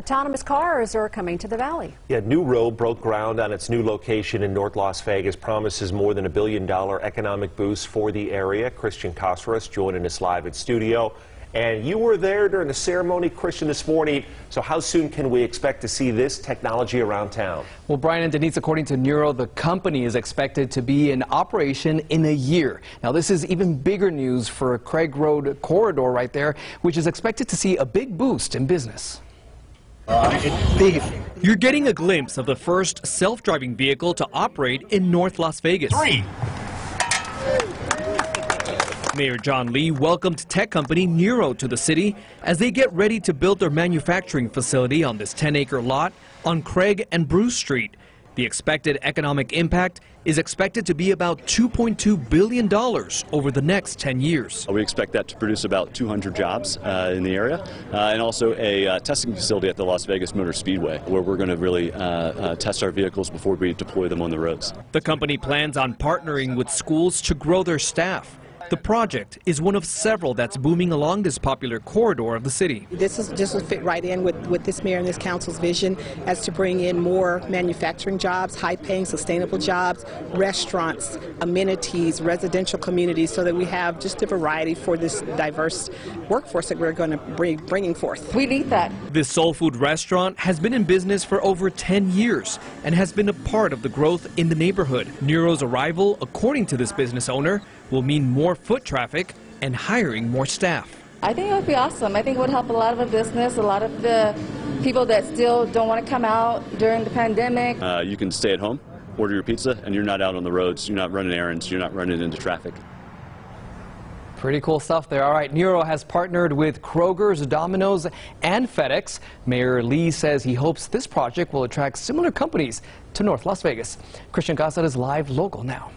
Autonomous cars are coming to the valley. Yeah, Nuro broke ground on its new location in North Las Vegas, promises more than a billion dollar economic boost for the area. Christian Cosseras joining us live at studio. And you were there during the ceremony, Christian, this morning. So how soon can we expect to see this technology around town? Well, Brian and Denise, according to Nuro, the company is expected to be in operation in a year. Now, this is even bigger news for Craig Road corridor right there, which is expected to see a big boost in business. You're getting a glimpse of the first self-driving vehicle to operate in North Las Vegas. Three. Mayor John Lee welcomed tech company Nuro to the city as they get ready to build their manufacturing facility on this 10-acre lot on Craig and Bruce Street. The expected economic impact is expected to be about $2.2 billion over the next 10 years. We expect that to produce about 200 jobs uh, in the area uh, and also a uh, testing facility at the Las Vegas Motor Speedway where we're going to really uh, uh, test our vehicles before we deploy them on the roads. The company plans on partnering with schools to grow their staff. The project is one of several that's booming along this popular corridor of the city. This is just will fit right in with, with this mayor and this council's vision as to bring in more manufacturing jobs, high-paying, sustainable jobs, restaurants, amenities, residential communities, so that we have just a variety for this diverse workforce that we're going to be bringing forth. We need that. This soul food restaurant has been in business for over 10 years and has been a part of the growth in the neighborhood. Nuro's arrival, according to this business owner, will mean more foot traffic and hiring more staff. I think it would be awesome. I think it would help a lot of the business, a lot of the people that still don't want to come out during the pandemic. Uh, you can stay at home, order your pizza, and you're not out on the roads. You're not running errands. You're not running into traffic. Pretty cool stuff there. All right, Nuro has partnered with Kroger's, Domino's, and FedEx. Mayor Lee says he hopes this project will attract similar companies to North Las Vegas. Christian Casa is live local now.